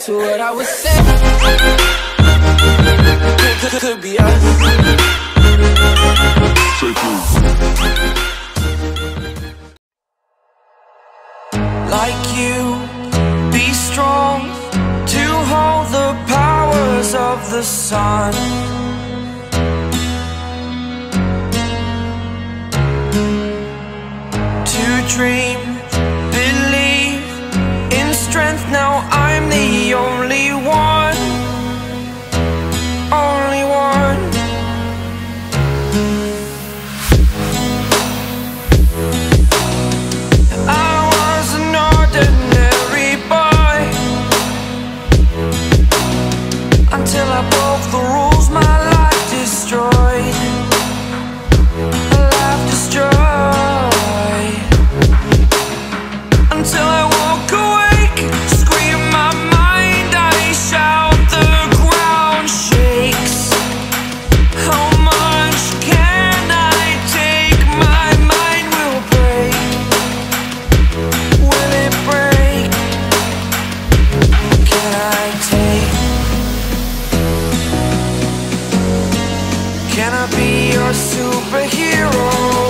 to what I was saying. Could, could be us. Like you, be strong to hold the powers of the sun. To dream, until I broke the rules. I be your superhero?